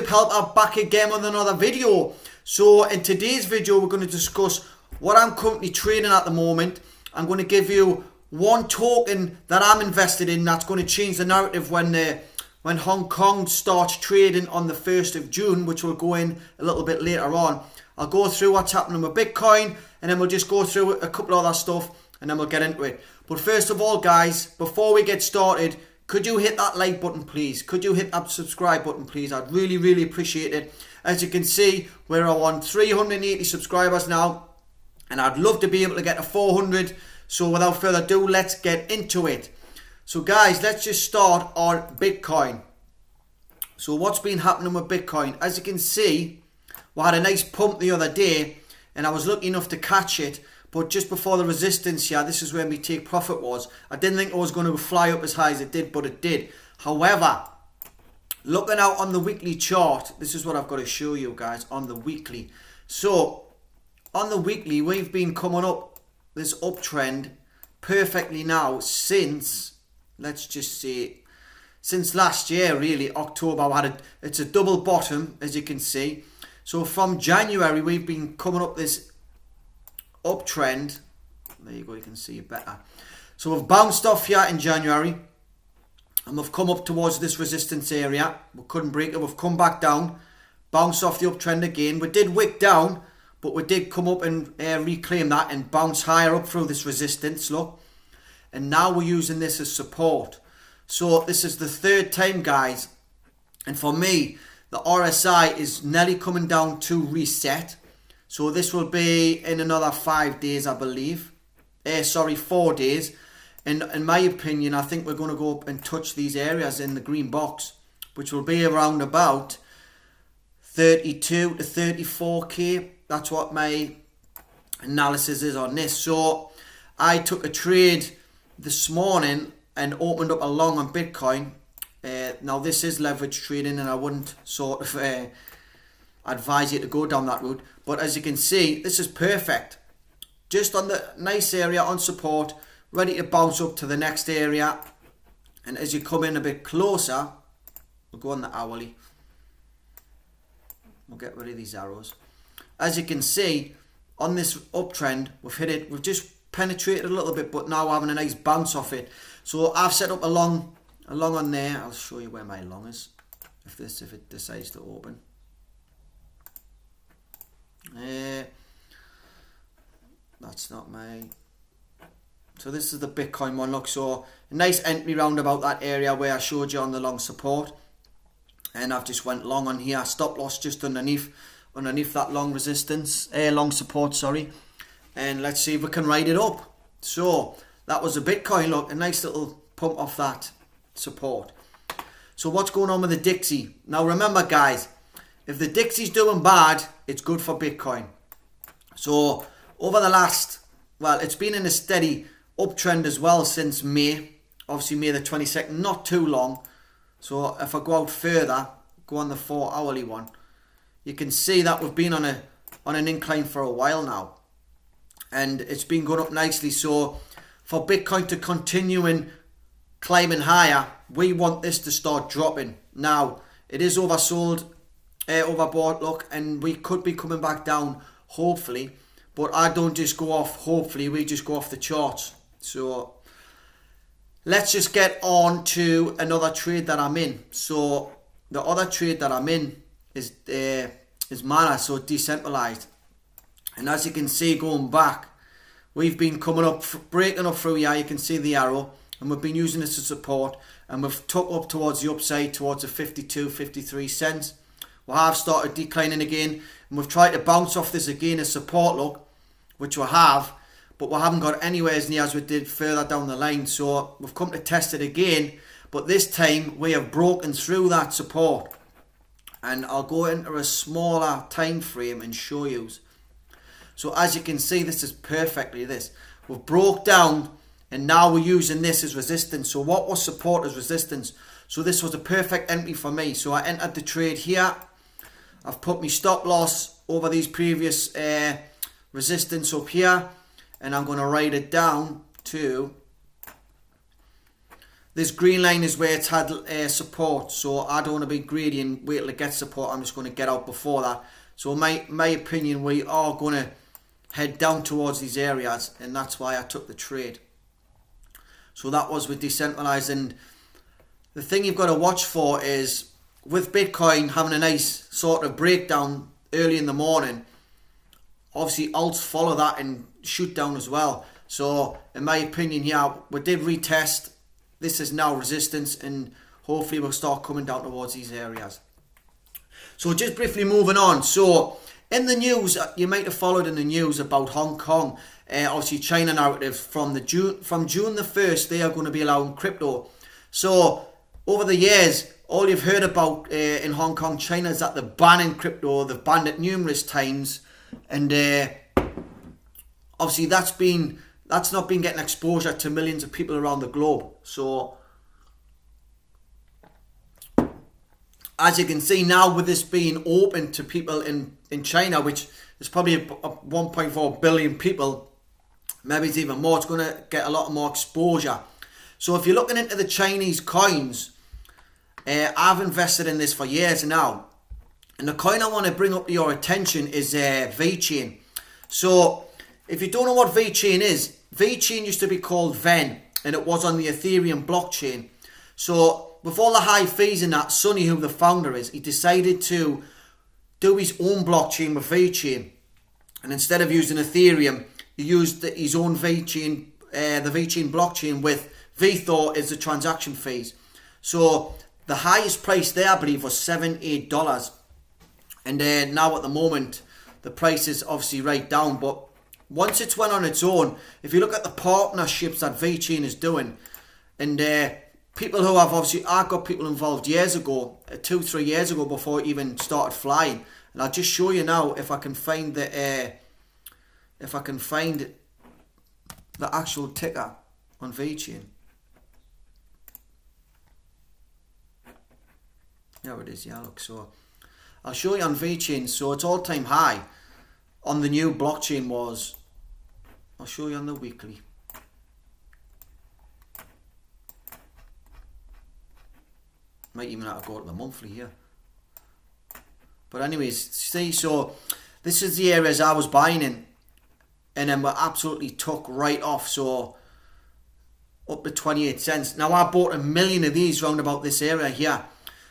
Tip Help I'm back again with another video. So in today's video we're going to discuss what I'm currently trading at the moment. I'm going to give you one token that I'm invested in that's going to change the narrative when uh, when Hong Kong starts trading on the 1st of June, which we'll go in a little bit later on. I'll go through what's happening with Bitcoin and then we'll just go through a couple of other stuff and then we'll get into it. But first of all guys, before we get started, could you hit that like button, please? Could you hit that subscribe button, please? I'd really, really appreciate it. As you can see, we're on 380 subscribers now, and I'd love to be able to get to 400. So without further ado, let's get into it. So guys, let's just start on Bitcoin. So what's been happening with Bitcoin? As you can see, we had a nice pump the other day, and I was lucky enough to catch it. But just before the resistance here, this is where my take profit was. I didn't think it was going to fly up as high as it did, but it did. However, looking out on the weekly chart, this is what I've got to show you guys on the weekly. So, on the weekly, we've been coming up this uptrend perfectly now since, let's just say, since last year, really, October. Had a, it's a double bottom, as you can see. So from January, we've been coming up this uptrend. There you go, you can see it better. So we've bounced off here in January and we've come up towards this resistance area. We couldn't break it. We've come back down, bounced off the uptrend again. We did wick down, but we did come up and uh, reclaim that and bounce higher up through this resistance, look. And now we're using this as support. So this is the third time, guys. And for me, the RSI is nearly coming down to reset. So this will be in another five days, I believe. Eh, sorry, four days. And in my opinion, I think we're going to go up and touch these areas in the green box, which will be around about 32 to 34k. That's what my analysis is on this. So I took a trade this morning and opened up a long on Bitcoin. Uh, now this is leverage trading, and I wouldn't sort of uh, advise you to go down that route. But as you can see, this is perfect. Just on the nice area on support, ready to bounce up to the next area. And as you come in a bit closer, we'll go on the hourly. We'll get rid of these arrows. As you can see, on this uptrend, we've hit it. We've just penetrated a little bit, but now having a nice bounce off it. So I've set up a long, a long on there. I'll show you where my long is, if this, if it decides to open. Uh, that's not my... So this is the Bitcoin one. Look, so a nice entry round about that area where I showed you on the long support. And I've just went long on here. Stop loss just underneath underneath that long resistance. Uh, long support, sorry. And let's see if we can ride it up. So that was a Bitcoin. Look, a nice little pump off that support. So what's going on with the Dixie? Now remember, guys, if the Dixie's doing bad, it's good for Bitcoin. So over the last, well, it's been in a steady uptrend as well since May. Obviously May the 22nd, not too long. So if I go out further, go on the four hourly one, you can see that we've been on a on an incline for a while now. And it's been going up nicely. So for Bitcoin to continue in climbing higher, we want this to start dropping. Now, it is oversold uh, overboard, look, and we could be coming back down, hopefully. But I don't just go off, hopefully, we just go off the charts. So, let's just get on to another trade that I'm in. So, the other trade that I'm in is uh, is Mana, so Decentraland. And as you can see, going back, we've been coming up, breaking up through here. You can see the arrow, and we've been using this as support, and we've took up towards the upside, towards the 52, 53 cents we have started declining again and we've tried to bounce off this again as support look which we have but we haven't got anywhere as near as we did further down the line. So we've come to test it again but this time we have broken through that support. And I'll go into a smaller time frame and show you. So as you can see this is perfectly this. We've broke down and now we're using this as resistance. So what was support as resistance? So this was a perfect entry for me. So I entered the trade here I've put my stop loss over these previous uh, resistance up here and I'm going to write it down to this green line is where it's had uh, support, so I don't want to be greedy and wait till it gets support. I'm just going to get out before that. So my my opinion, we are going to head down towards these areas, and that's why I took the trade. So that was with Decentraland, and the thing you've got to watch for is with Bitcoin having a nice sort of breakdown early in the morning. Obviously, alts follow that and shoot down as well. So, in my opinion, yeah, we did retest. This is now resistance, and hopefully, we'll start coming down towards these areas. So just briefly moving on. So in the news, uh, you might have followed in the news about Hong Kong. Uh, obviously, China narrative from the June from June the first, they are going to be allowing crypto. So over the years, all you've heard about uh, in Hong Kong, China is that they're banning crypto. They've banned it numerous times, and uh, obviously that's been that's not been getting exposure to millions of people around the globe. So as you can see now with this being open to people in, in China, which is probably 1.4 billion people, maybe it's even more, it's going to get a lot more exposure. So if you're looking into the Chinese coins, uh, I've invested in this for years now. And the coin I want to bring up to your attention is uh, VeChain. So if you don't know what VeChain is, VeChain used to be called Ven, and it was on the Ethereum blockchain. So with all the high fees in that, Sunny, who the founder is, he decided to do his own blockchain with VeChain. And instead of using Ethereum, he used his own VeChain, uh, the VeChain blockchain with VeThor as the transaction fees. So the highest price there, I believe, was seven, eight dollars. And then now at the moment, the price is obviously right down. But once it's went on its own, if you look at the partnerships that VeChain is doing, and uh, people who have obviously I got people involved years ago, uh, two three years ago before it even started flying, and I'll just show you now if I can find the uh, if I can find the actual ticker on VeChain. There it is, yeah, look, so I'll show you on VeChain, so it's all time high on the new blockchain was, I'll show you on the weekly. Might even have to go to the monthly here. But anyways, see, so this is the areas I was buying in. And then we're absolutely took right off. So up to 28 cents. Now I bought a million of these round about this area here.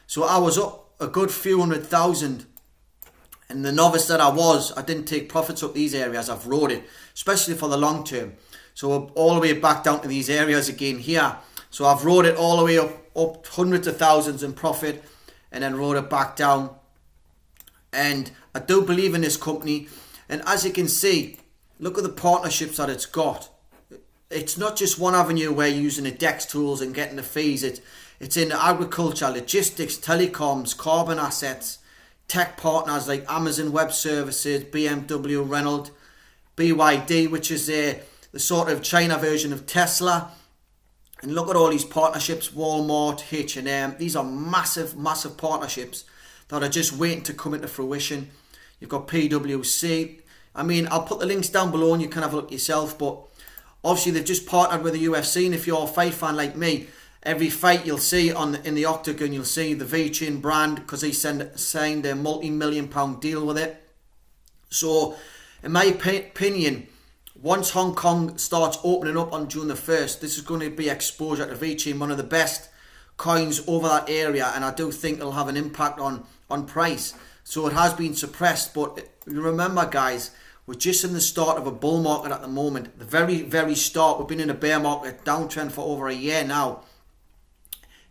So I was up a good few hundred thousand. And the novice that I was, I didn't take profits up these areas. I've rode it, especially for the long term. So all the way back down to these areas again here. So I've rode it all the way up up hundreds of thousands in profit and then rode it back down. And I do believe in this company. And as you can see, look at the partnerships that it's got. It's not just one avenue where you're using the DEX tools and getting the fees. It, it's in agriculture, logistics, telecoms, carbon assets, tech partners like Amazon Web Services, BMW, Renault, BYD, which is a, the sort of China version of Tesla, and look at all these partnerships, Walmart, H&M. These are massive, massive partnerships that are just waiting to come into fruition. You've got PwC. I mean, I'll put the links down below and you can have a look yourself. But obviously, they've just partnered with the UFC. And if you're a fight fan like me, every fight you'll see on in the octagon, you'll see the VeChain brand because he send, signed a multi-million pound deal with it. So, in my opinion, once Hong Kong starts opening up on June the 1st, this is going to be exposure to VeChain, one of the best coins over that area, and I do think it'll have an impact on, on price. So it has been suppressed, but eh, remember, guys, we're just in the start of a bull market at the moment. The very, very start. We've been in a bear market downtrend for over a year now.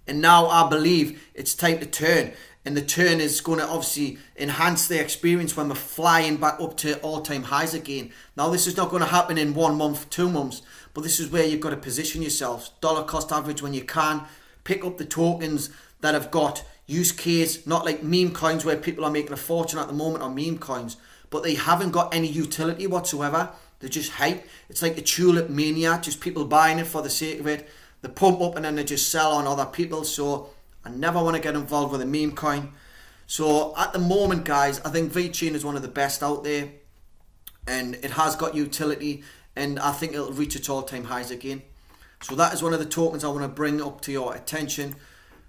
And now I believe it's time to turn and the turn is going to obviously enhance the experience when we're flying back up to all-time highs again. Now this is not going to happen in one month, two months, but this is where you've got to position yourselves. Dollar cost average when you can. Pick up the tokens that have got use case, not like meme coins where people are making a fortune at the moment on meme coins, but they haven't got any utility whatsoever. They're just hype. It's like a tulip mania, just people buying it for the sake of it. They pump up and then they just sell on other people. So I never want to get involved with a meme coin. So at the moment, guys, I think VeChain is one of the best out there. And it has got utility. And I think it'll reach its all-time highs again. So that is one of the tokens I want to bring up to your attention.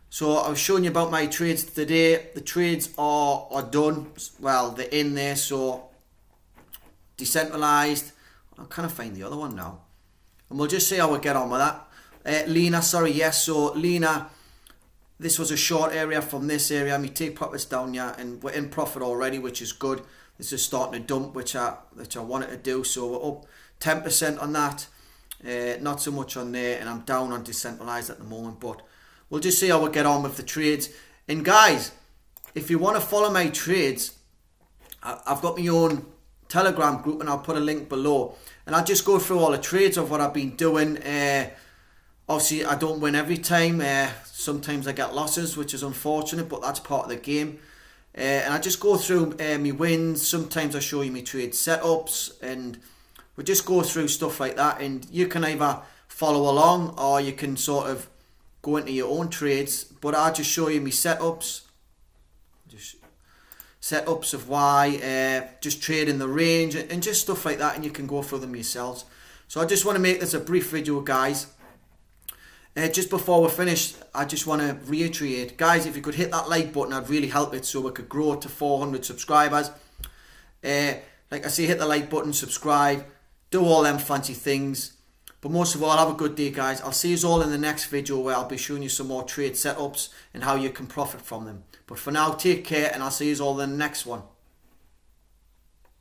So I was showing you about my trades today. The trades are, are done. Well, they're in there. So Decentraland. I'm kind of find the other one now. And we'll just see how we get on with that. Uh, Lena, sorry, yes. So Lena, this was a short area from this area. Me take profits down here, and we're in profit already, which is good. This is starting to dump, which I which I wanted to do. So we're up 10% on that. Uh, not so much on there, and I'm down on Decentraland at the moment. But we'll just see how we get on with the trades. And guys, if you want to follow my trades, I've got my own Telegram group, and I'll put a link below. And I'll just go through all the trades of what I've been doing. Uh, obviously, I don't win every time. Uh, sometimes I get losses, which is unfortunate, but that's part of the game. Uh, and I just go through uh, my wins. Sometimes I show you my trade setups, and we just go through stuff like that. And you can either follow along, or you can sort of go into your own trades. But I just show you my setups. Just setups of why, uh, just trading the range, and just stuff like that. And you can go through them yourselves. So I just want to make this a brief video, guys. Uh, just before we're finished, I just want to reiterate, guys, if you could hit that like button, I'd really help it so we could grow to 400 subscribers. Uh, like I say, hit the like button, subscribe, do all them fancy things. But most of all, have a good day, guys. I'll see you all in the next video where I'll be showing you some more trade setups and how you can profit from them. But for now, take care and I'll see you all in the next one.